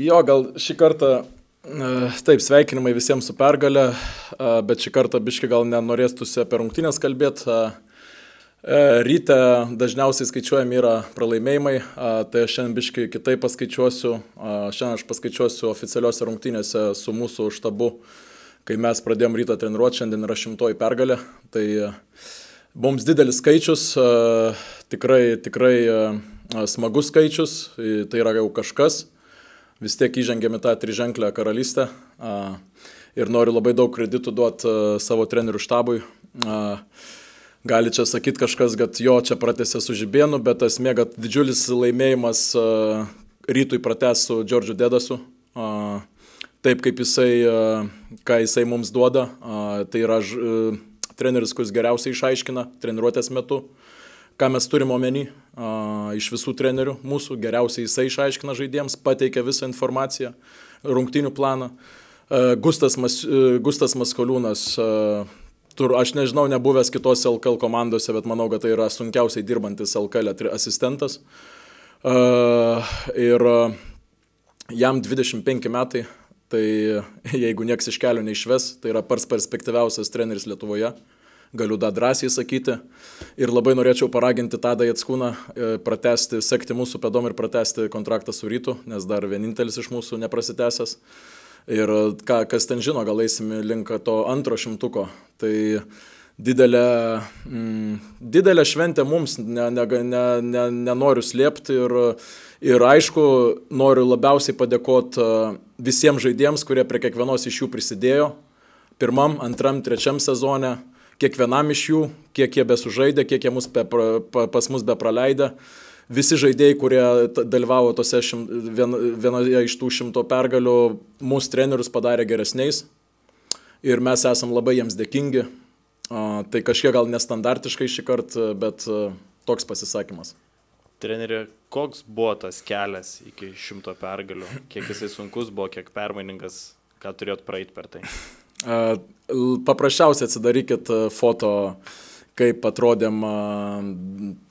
Jo, gal šį kartą, e, taip, sveikinimai visiems su pergalė, e, bet šį kartą biški gal nenorėtųsi apie rungtynės kalbėti. Ryte dažniausiai skaičiuojami yra pralaimėjimai, tai aš šiandien biški kitaip paskaičiuosiu. Šiandien aš paskaičiuosiu oficialiuose rungtynėse su mūsų štabu, kai mes pradėjom rytą treniruoti, šiandien yra šimtoji pergalė. Tai mums didelis skaičius, tikrai, tikrai smagus skaičius, tai yra jau kažkas. Vis tiek įžengėme tą triženklę karalystę ir noriu labai daug kreditų duoti savo trenerių štabui. Gali čia sakyti kažkas, kad jo čia pratęsė su Žibėnu, bet esmė, kad didžiulis laimėjimas rytui pratęs su Džordžiu Dedasu. Taip kaip jisai, ką jisai mums duoda, tai yra treneris, kuris geriausiai išaiškina treniruotės metu, ką mes turime omeny iš visų trenerių mūsų, geriausiai jisai išaiškina žaidėjams, pateikia visą informaciją, rungtinių planą. Gustas, Mas, Gustas Maskoliūnas tur, aš nežinau, nebuvęs kitose LKL komandose, bet manau, kad tai yra sunkiausiai dirbantis LKL asistentas. Ir jam 25 metai, tai jeigu nieks iš kelio neišves, tai yra pars perspektyviausias treneris Lietuvoje, galiu tą drąsiai sakyti. Ir labai norėčiau paraginti Tadą Jatskūną e, pratesti, sekti mūsų pedom ir pratesti kontraktą su rytu, nes dar vienintelis iš mūsų neprasitęsęs. Ir ką, kas ten žino, gal eisim link to antro šimtuko. Tai didelė, mm, didelė šventė mums, ne, ne, ne, ne, nenoriu slėpti ir, ir aišku, noriu labiausiai padėkoti visiems žaidėjams, kurie prie kiekvienos iš jų prisidėjo. Pirmam, antram, trečiam sezone, kiekvienam iš jų, kiek jie besužaidė, kiek jie mus be, pa, pas mus be praleidę visi žaidėjai, kurie dalyvavo tose šim, vien, vienoje iš tų šimto pergalių, mūsų trenerius padarė geresniais ir mes esam labai jiems dėkingi. Tai kažkiek gal nestandartiškai šį kartą, bet toks pasisakymas. Treneri, koks buvo tas kelias iki šimto pergalių? Kiek jisai sunkus buvo, kiek permainingas, ką turėjot praeiti per tai? Paprasčiausiai atsidarykit foto kaip atrodėm,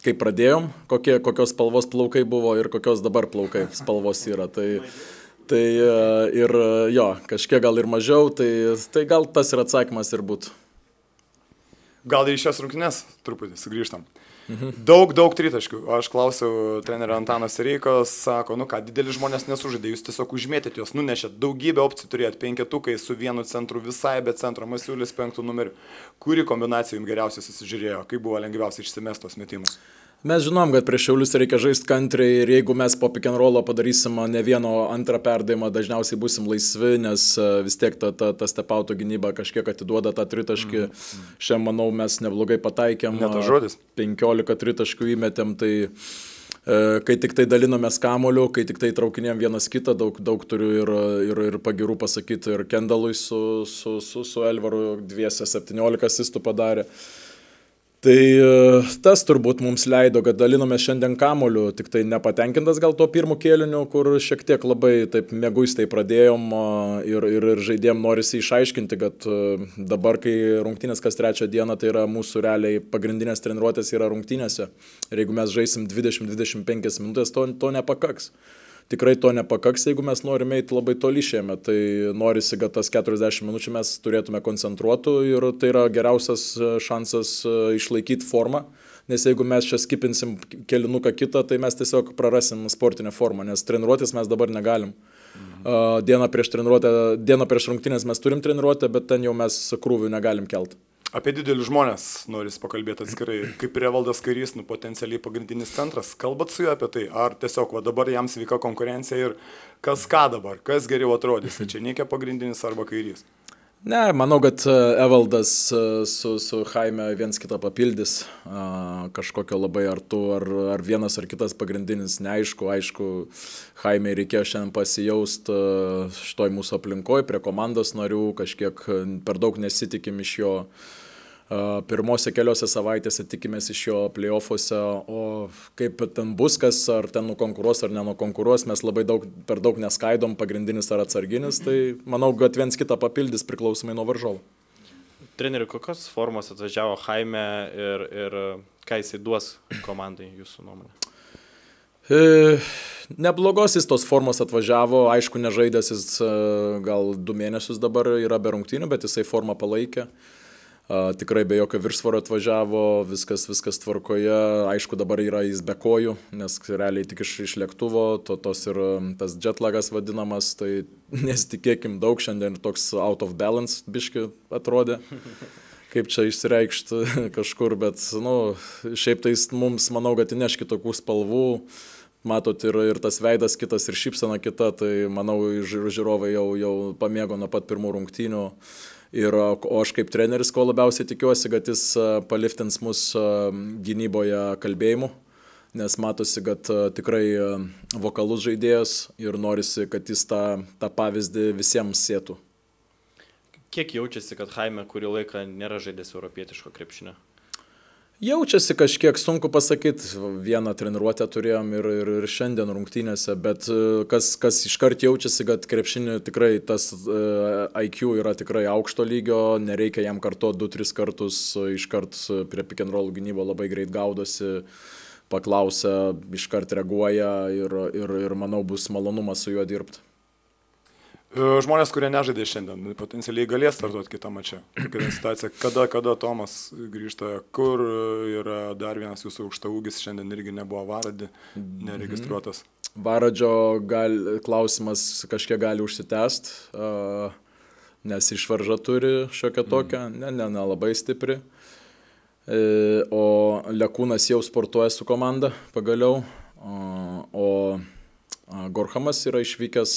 kaip pradėjom, kokie, kokios spalvos plaukai buvo ir kokios dabar plaukai spalvos yra. Tai, tai ir jo, kažkiek gal ir mažiau, tai, tai gal tas ir atsakymas ir būtų. Gal į šias rungtynes truputį sugrįžtam. Mhm. Daug, daug tritaškių. Aš klausiau trenerio Antanas Reikos, sako, nu ką, dideli žmonės nesužaidė, jūs tiesiog užmėtėt juos, nunešėt, daugybę opcijų turėjot, penketukai su vienu centru visai, bet centro Masiulis penktų numeriu. Kuri kombinacija jums geriausiai susižiūrėjo, kaip buvo lengviausia išsimestos metimus? Mes žinom, kad prieš Šiaulius reikia žaisti kantriai ir jeigu mes po pick and rollo padarysim ne vieno antrą perdavimą, dažniausiai busim laisvi, nes vis tiek ta, ta, ta stepauto gynyba kažkiek atiduoda tą tritaškį. Mm, mm. Šiandien, manau, mes neblogai pataikėm. Net tas žodis. 15 tritaškių įmetėm, tai e, kai tik tai dalinomės kamoliu, kai tik tai traukinėm vienas kitą, daug, daug turiu ir, ir, ir pagirų pasakyti ir Kendalui su, su, su, su Elvaru dviese 17 asistų padarė. Tai e, tas turbūt mums leido, kad dalinome šiandien kamoliu, tik tai nepatenkintas gal tuo pirmu kėliniu, kur šiek tiek labai taip mėguistai pradėjom ir, ir, ir žaidėjom norisi išaiškinti, kad e, dabar, kai rungtynės kas trečią dieną, tai yra mūsų realiai pagrindinės treniruotės yra rungtynėse. Ir jeigu mes žaisim 20-25 minutės, to, to nepakaks tikrai to nepakaks, jeigu mes norime eiti labai toli šiame. Tai norisi, kad tas 40 minučių mes turėtume koncentruotų ir tai yra geriausias e, šansas e, išlaikyti formą. Nes jeigu mes čia skipinsim kelinuką kitą, tai mes tiesiog prarasim sportinę formą, nes treniruotis mes dabar negalim. Mhm. Dieną prieš, dieną prieš rungtynės mes turim treniruotę, bet ten jau mes krūvių negalim kelti. Apie didelius žmonės noris pakalbėti atskirai. Kaip Revaldas Karys, nu, potencialiai pagrindinis centras. Kalbat su juo apie tai? Ar tiesiog va, dabar jam sveika konkurencija ir kas ką dabar, kas geriau atrodys? Tai čia niekia pagrindinis arba Kairys? Ne, manau, kad e, Evaldas e, su, su Jaime viens kitą papildys. Kažkokio labai ar tu, ar, ar vienas ar kitas pagrindinis, neaišku. Aišku, Jaime reikėjo šiandien pasijausti e, šitoj mūsų aplinkoje, prie komandos narių, kažkiek per daug nesitikim iš jo. Uh, Pirmose keliose savaitėse tikimės iš jo playoffuose, o kaip ten bus, kas ar ten nukonkuruos ar nenukonkuruos, mes labai daug, per daug neskaidom, pagrindinis ar atsarginis, tai manau, kad viens kitą papildys priklausomai nuo varžovų. Treneri, kokios formos atvažiavo Jaime ir, ir ką jisai duos komandai, jūsų nuomonė? E, neblogos jis tos formos atvažiavo, aišku, nežaidęs jis e, gal du mėnesius dabar yra be rungtynių, bet jisai formą palaikė. A, tikrai be jokio viršsvario atvažiavo, viskas, viskas tvarkoje, aišku dabar yra jis be kojų, nes realiai tik iš, iš lėktuvo, to, tos ir tas jetlagas vadinamas, tai nesitikėkim daug, šiandien toks out of balance biški atrodė. Kaip čia išsireikšti kažkur, bet, na, nu, šiaip tai mums, manau, kad įneš kitokių spalvų, matot ir, ir tas veidas kitas, ir šypsena kita, tai manau, žiūrovai jau, jau pamėgo nuo pat pirmų rungtynių. Ir, o aš kaip treneris, ko labiausiai tikiuosi, kad jis paliftins mus gynyboje kalbėjimu, nes matosi, kad tikrai vokalus žaidėjas ir norisi, kad jis tą, tą pavyzdį visiems sėtų. Kiek jaučiasi, kad Jaime kurį laiką nėra žaidęs europietiško krepšinio? Jaučiasi kažkiek sunku pasakyti, vieną treniruotę turėjom ir, ir, ir šiandien rungtynėse, bet e, kas, kas iškart jaučiasi, kad krepšinį tikrai tas e, IQ yra tikrai aukšto lygio, nereikia jam kartuoti 2-3 kartus, iškart prie pick and roll gynybo labai greit gaudosi, paklausia, iškart reaguoja ir, ir, ir manau bus malonumas su juo dirbti. E, žmonės, kurie nežaidė šiandien, potencialiai galės startuoti kitą mačią. Kita situacija, kada, kada Tomas grįžta, kur yra dar vienas jūsų aukštaūgis, šiandien irgi nebuvo Varadi, neregistruotas. Mhm. Varadžio gal, klausimas kažkiek gali užsitęst, uh, nes išvarža turi šiokią tokią, mhm. ne, ne, ne labai stipri. E, o Lekūnas jau sportuoja su komanda pagaliau. O, o Gorhamas yra išvykęs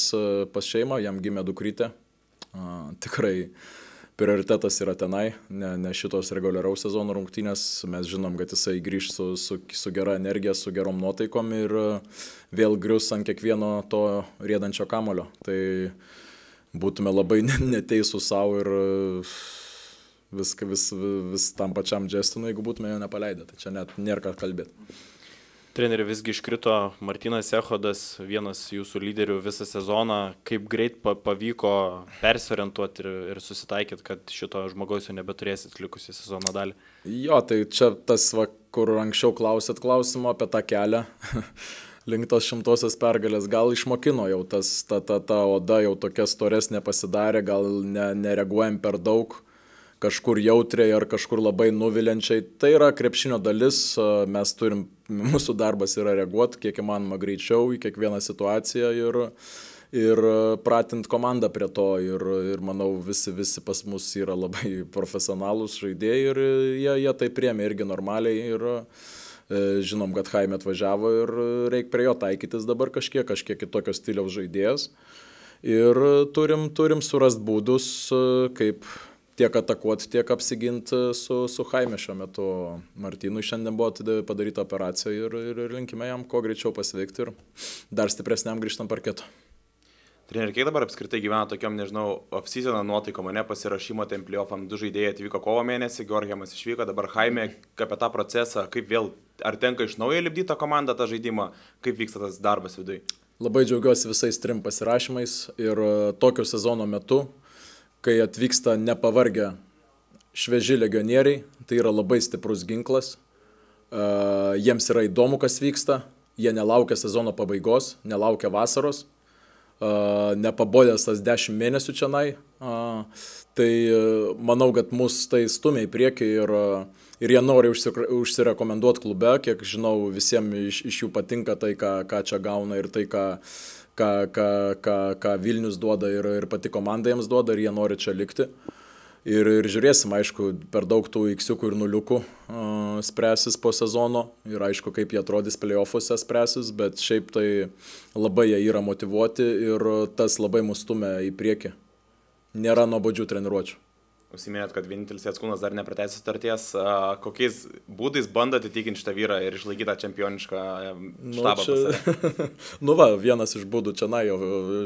pas šeimą, jam gimė dukrytė. Tikrai prioritetas yra tenai, ne, ne šitos reguliaraus sezono rungtynės. Mes žinom, kad jisai grįž su, su, su gera energija, su gerom nuotaikom ir vėl grius ant kiekvieno to rėdančio kamulio. Tai būtume labai neteisūs savo ir viską vis, vis, vis tam pačiam Justinui, jeigu būtume jo nepaleidę. Tai čia net nėra ką kalbėti. Treneri visgi iškrito Martinas Ehodas, vienas jūsų lyderių visą sezoną. Kaip greit pavyko persiorientuoti ir, ir susitaikyti, kad šito žmogaus jau nebeturėsit likusią sezono dalį? Jo, tai čia tas, va, kur anksčiau klausėt klausimą apie tą kelią. link tos šimtosios pergalės gal išmokino jau tas, ta, ta, ta oda jau tokia storesnė pasidarė, gal ne, nereaguojam per daug kažkur jautriai ar kažkur labai nuviliančiai. Tai yra krepšinio dalis, mes turim, mūsų darbas yra reaguoti kiek įmanoma greičiau į kiekvieną situaciją ir, ir pratint komandą prie to. Ir, ir manau, visi, visi pas mus yra labai profesionalūs žaidėjai ir jie, jie tai priemė irgi normaliai. Ir, e, Žinom, kad Jaime atvažiavo ir reikia prie jo taikytis dabar kažkiek, kažkiek kitokio stiliaus žaidėjas. Ir turim, turim surast būdus, kaip tiek atakuoti, tiek apsiginti su, su Jaime šiuo metu. Martynui šiandien buvo padaryta operacija ir, ir, ir linkime jam kuo greičiau pasveikti ir dar stipresniam grįžtam parketu. Treneri, kiek dabar apskritai gyvena tokiam, nežinau, off-season nuotaikom, ne pasirašymo templiofam, du žaidėjai atvyko kovo mėnesį, Georgiamas išvyko, dabar Jaime, apie tą procesą, kaip vėl, ar tenka iš naujo lipdyti tą komandą, tą žaidimą, kaip vyksta tas darbas viduje? Labai džiaugiuosi visais trim pasirašymais ir e, tokio sezono metu kai atvyksta nepavargę šveži legionieriai, tai yra labai stiprus ginklas. Uh, jiems yra įdomu, kas vyksta, jie nelaukia sezono pabaigos, nelaukia vasaros, uh, nepabodęs tas 10 mėnesių čia nai. Uh, tai uh, manau, kad mus tai stumia į priekį ir, uh, ir jie nori užsirekomenduoti klube, kiek žinau, visiems iš, iš jų patinka tai, ką, ką čia gauna ir tai, ką, ką, ką, ką, ką Vilnius duoda ir, ir pati komanda jiems duoda ir jie nori čia likti. Ir, ir žiūrėsim, aišku, per daug tų iksiukų ir nuliukų uh, spręsis po sezono ir aišku, kaip jie atrodys playoffuose spręsis, bet šiaip tai labai jie yra motivuoti ir tas labai mus stumia į priekį. Nėra nuobodžių treniruočių. Užsiminėt, kad vienintelis Jatskūnas dar neprateisė sutarties. Kokiais būdais bandote įtikinti šitą vyrą ir išlaikyti tą čempionišką nu, štabą? Nu, čia... nu va, vienas iš būdų čia, na, jau,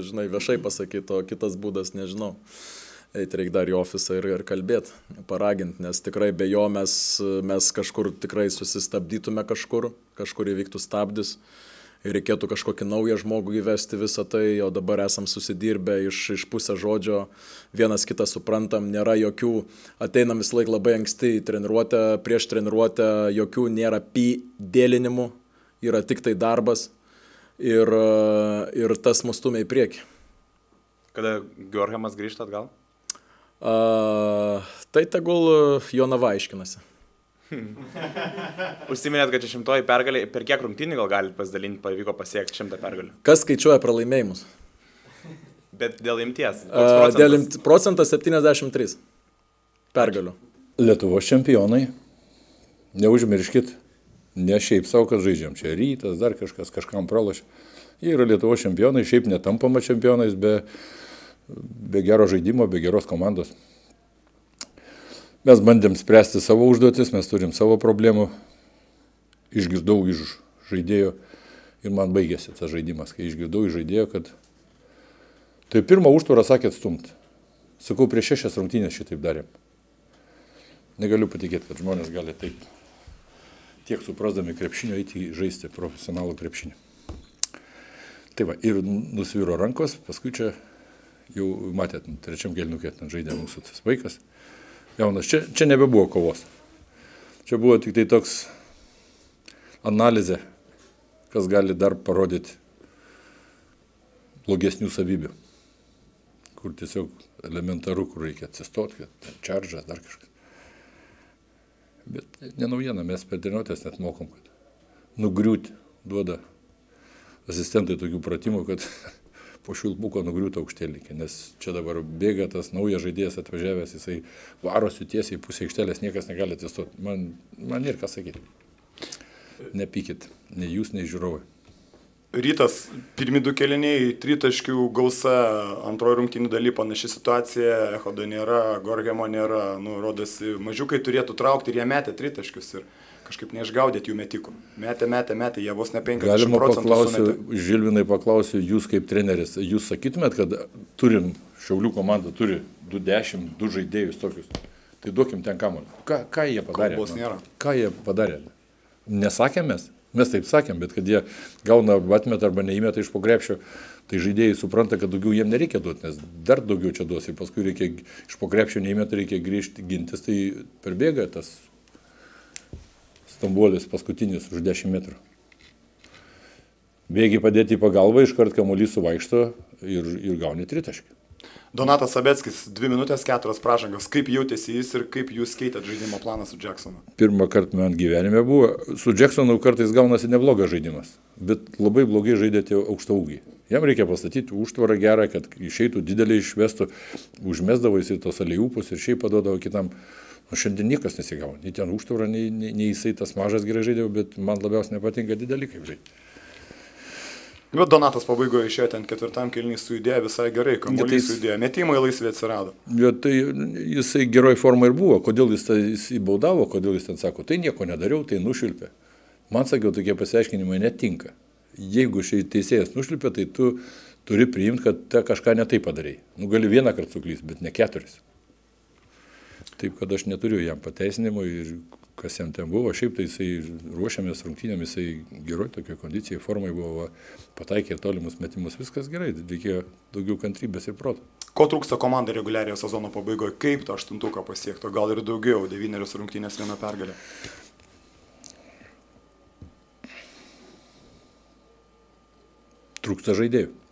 žinai, viešai pasakyti, o kitas būdas nežinau. Eiti reikia dar į ofisą ir, ir kalbėti, paraginti, nes tikrai be jo mes, mes kažkur tikrai susistabdytume kažkur, kažkur įvyktų stabdis. Uh, reikėtų kažkokį naują žmogų įvesti visą tai, o dabar esam susidirbę iš, iš pusę žodžio, vienas kitą suprantam, nėra jokių, ateinam vis laik labai anksti į treniruotę, prieš treniruotę jokių nėra pi dėlinimų, yra tik tai darbas. ir, ir tas mus stumia į priekį. Kada Georgiamas grįžta atgal? A, tai tegul Jonava aiškinasi. Užsiminėt, kad čia šimtoji pergalė, per kiek rungtynių gal galite pasidalinti, pavyko pasiekti šimtą pergalių. Kas skaičiuoja pralaimėjimus? Bet dėl imties. A, dėl imt, procentas 73 pergalių. Lietuvos čempionai, neužmirškit, ne šiaip savo, kad žaidžiam, čia rytas, dar kažkas kažkam pralašė. Jie yra Lietuvos čempionai, šiaip netampama čempionais be, be gero žaidimo, be geros komandos. Mes bandėm spręsti savo užduotis, mes turim savo problemų. Išgirdau iš žaidėjo ir man baigėsi tas žaidimas, kai išgirdau iš žaidėjo, kad tai pirmą užtvarą sakėt stumt. Sakau, prieš šešias rungtynės šitaip darėm. Negaliu patikėti, kad žmonės gali taip tiek suprasdami krepšinio eiti žaisti profesionalų krepšinį. Tai va, ir nusviro rankos, paskui čia jau matėt, trečiam gelniukė ten žaidė mūsų tas vaikas. Jaunas, čia, čia nebebuvo kovos. Čia buvo tik tai toks analizė, kas gali dar parodyti blogesnių savybių. Kur tiesiog elementaru, kur reikia atsistoti, kad čaržas, dar kažkas. Bet ne naujiena, mes per treniruotės net mokom, kad nugriūti duoda asistentai tokių pratimų, kad po šilpuko nugriūtų aukštėlį, nes čia dabar bėga tas naujas žaidėjas atvažiavęs, jisai varosi tiesiai pusė aikštelės, niekas negali atsistoti. Man, man ir ką sakyti. Nepykit, nei jūs, nei žiūrovai. Rytas, pirmi du keliniai, tritaškių gausa, antroji rungtynių daly panaši situacija, Ehodo nėra, Gorgemo nėra, nu, rodosi, mažiukai turėtų traukti ir jie metė tritaškius ir kažkaip neišgaudėt jų metikų. Metė, metė, metė, jie vos ne 50 Galima procentų. paklausiu, sumetė. Žilvinai paklausiu, jūs kaip treneris, jūs sakytumėt, kad turim, Šiaulių komanda turi 2-10, 2 žaidėjus tokius. Tai duokim ten kamuolį. Ką, ką jie padarė? Kalbos nėra. Ką jie padarė? Nesakėm mes, taip sakėm, bet kad jie gauna atmetą arba neįmeta iš pogrepšio, tai žaidėjai supranta, kad daugiau jiem nereikia duoti, nes dar daugiau čia duos ir paskui reikia iš pogrepšio neįmeta, reikia grįžti gintis, tai perbėga tas stambuolis paskutinis už 10 metrų. Bėgi padėti į pagalbą, iškart kamuolys suvaikšto ir, ir gauni tritaškį. Donatas Sabeckis, 2 minutės 4 pražangos. Kaip jautėsi jis ir kaip jūs keitėt žaidimo planą su Jacksonu? Pirmą kartą man gyvenime buvo, su Jacksonu kartais gaunasi neblogas žaidimas, bet labai blogai žaidėte aukštą ūgį. Jam reikia pastatyti užtvarą gerą, kad išeitų didelį išvestų, užmesdavo jisai tos aliejupus ir šiaip paduodavo kitam. O šiandien niekas nesigauna. Nei ten užtvarą, nei, nei, nei jisai tas mažas gerai žaidėjo, bet man labiausiai nepatinka dideli kaip žaidė. Bet Donatas pabaigoje išėjo ten ketvirtam kelnys sujudėjo visai gerai, Ja, kamuolys tai jis- sujudėjo, metimai laisvė atsirado. Jo, tai jisai geroj formai ir buvo. Kodėl jis, tai, jis įbaudavo, kodėl jis ten sako, tai nieko nedariau, tai nušvilpė. Man sakiau, tokie pasiaiškinimai netinka. Jeigu šiai teisėjas nušvilpė, tai tu turi priimti, kad te kažką netai padarai. Nu, gali vieną kartą suklys, bet ne keturis. Taip, kad aš neturiu jam pateisinimo ir kas jam ten buvo. Šiaip tai jisai ruošiamės rungtynėm, jisai geroj tokioj kondicijai, formai buvo, pataikė tolimus metimus, viskas gerai, reikėjo daugiau kantrybės ir proto. Ko trūksta komandai reguliariojo sezono pabaigoje? Kaip tą aštuntuką pasiekti? O Gal ir daugiau, devynerios rungtynės viena pergalė. trūksta žaidėjų.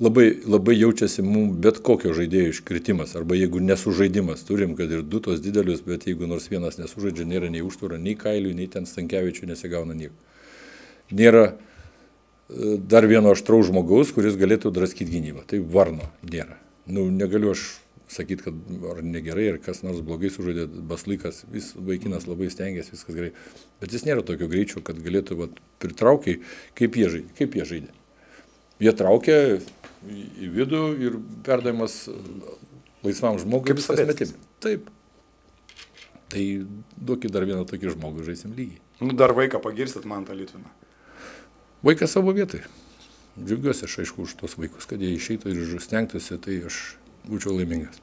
Labai, labai jaučiasi mums bet kokio žaidėjo iškritimas, arba jeigu nesužaidimas, turim, kad ir du tos didelius, bet jeigu nors vienas nesužaidžia, nėra nei užtūro, nei kailių, nei ten stankievičių nesigauna nieko. Nėra e, dar vieno aštraus žmogaus, kuris galėtų draskyti gynybą. Tai varno nėra. Nu, negaliu aš sakyti, kad ar negerai, ar kas nors blogai sužaidė, baslykas, vis vaikinas labai stengiasi, viskas gerai. Bet jis nėra tokio greičio, kad galėtų vat, pritraukti, kaip jie žaidė. Kaip jie žaidė. Jie traukia į vidų ir perdavimas laisvam žmogui. Kaip metime. Taip. Tai duokit dar vieną tokį žmogų, žaisim lygiai. Nu, dar vaiką pagirsit man tą Litviną. Vaikas savo vietoj. Džiaugiuosi aš aišku už tos vaikus, kad jie išeitų ir stengtųsi, tai aš būčiau laimingas.